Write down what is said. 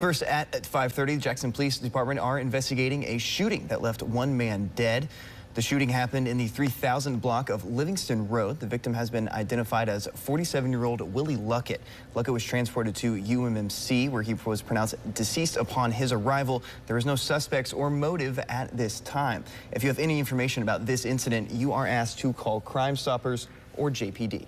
First at 5:30, Jackson Police Department are investigating a shooting that left one man dead. The shooting happened in the 3000 block of Livingston Road. The victim has been identified as 47-year-old Willie Luckett. Luckett was transported to UMMC where he was pronounced deceased upon his arrival. There is no suspects or motive at this time. If you have any information about this incident, you are asked to call Crime Stoppers or JPD.